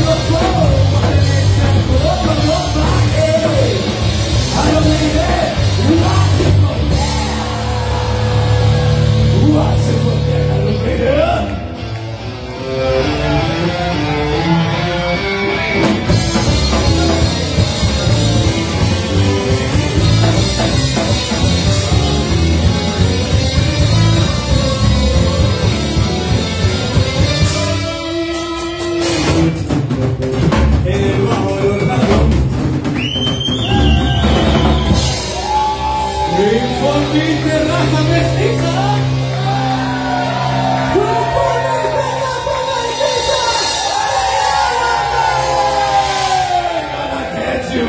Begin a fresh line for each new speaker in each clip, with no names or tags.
You're Buenas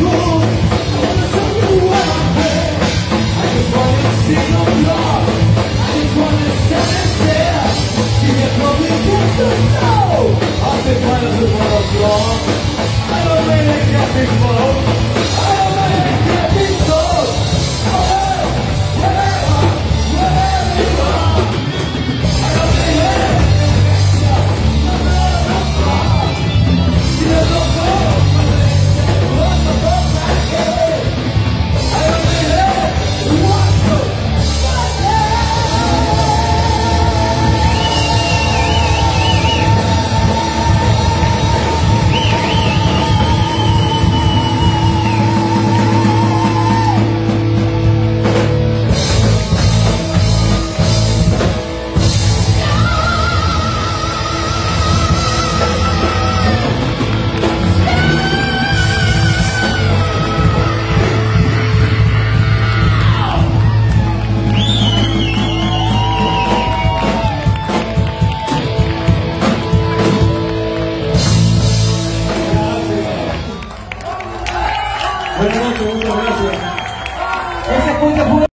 noches, 보자 보자